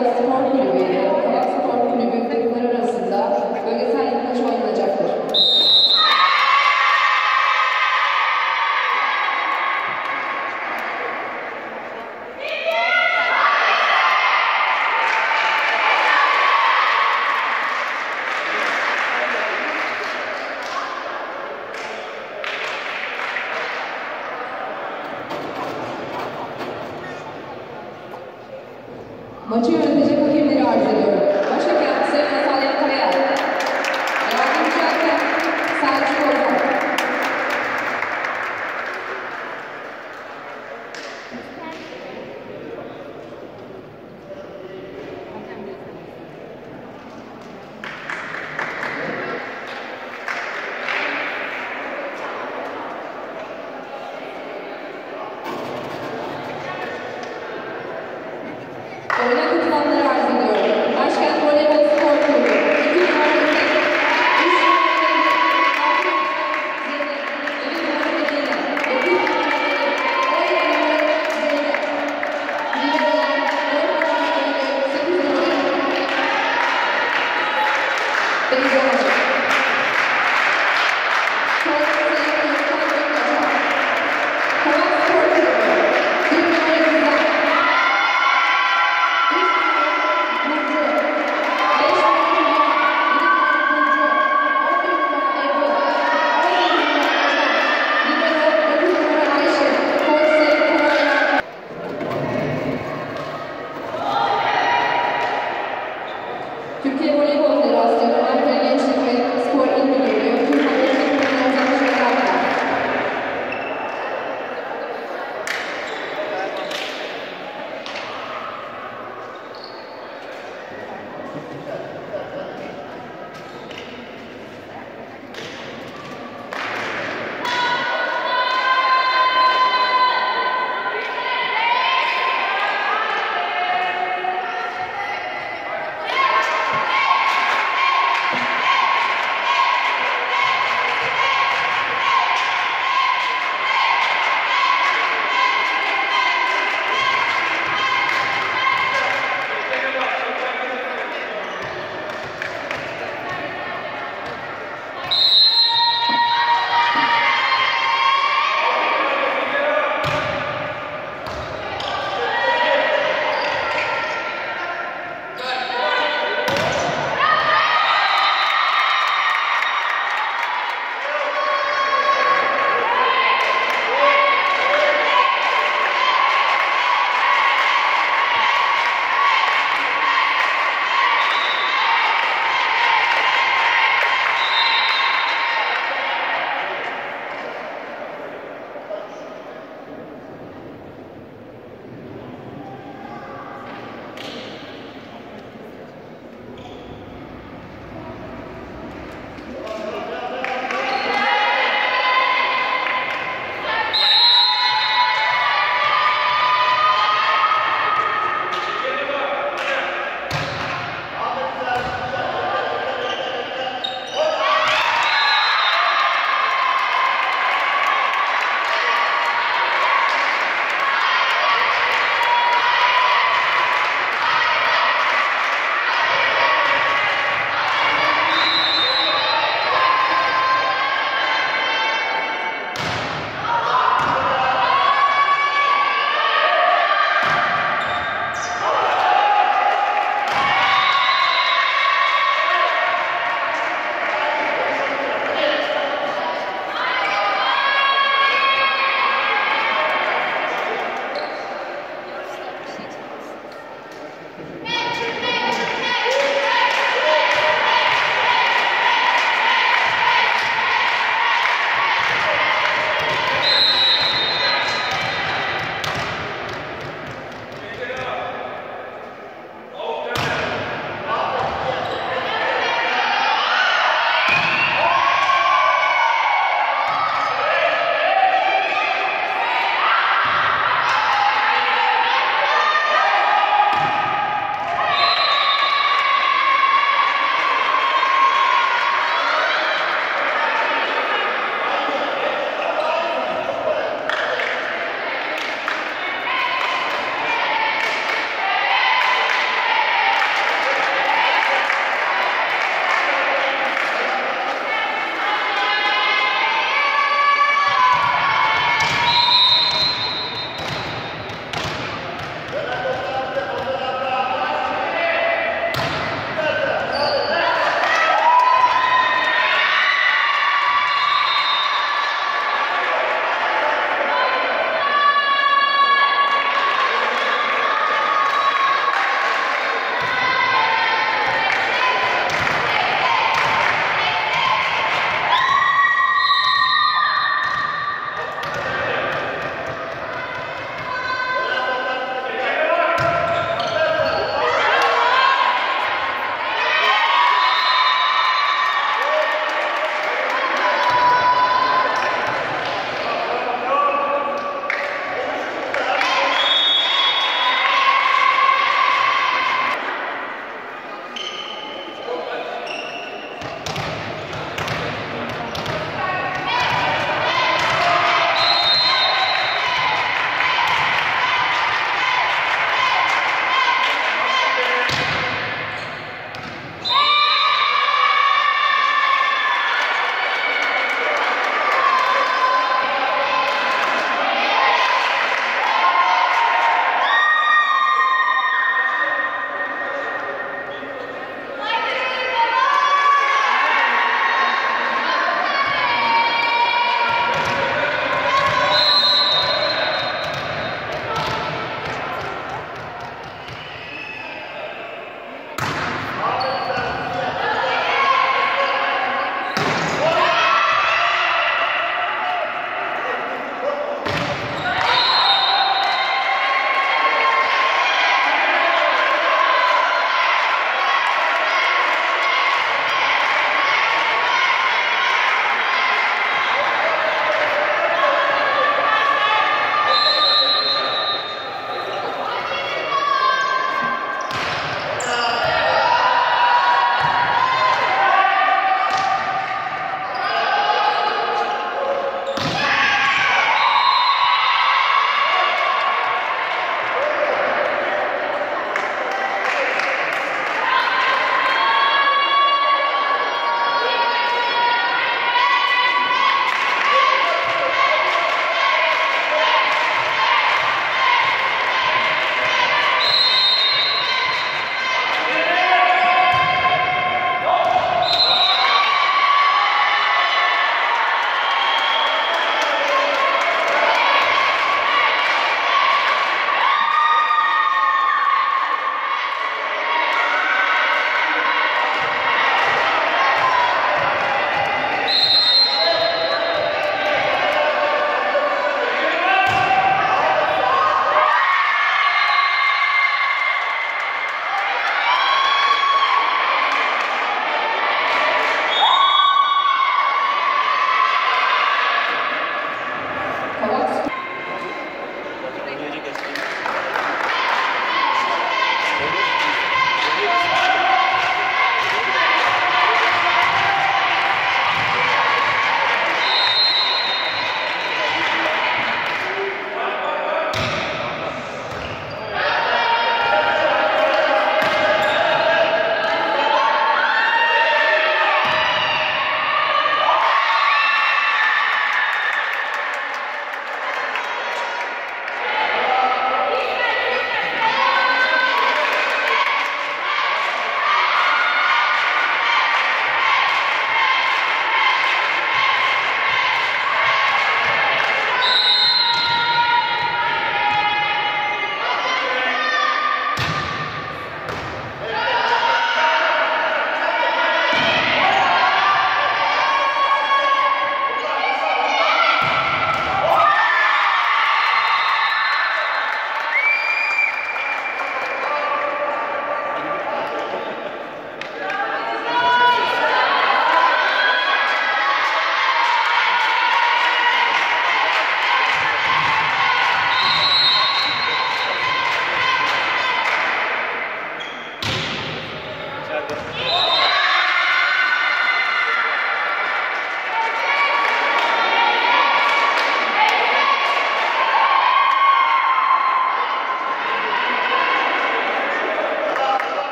Let's continue.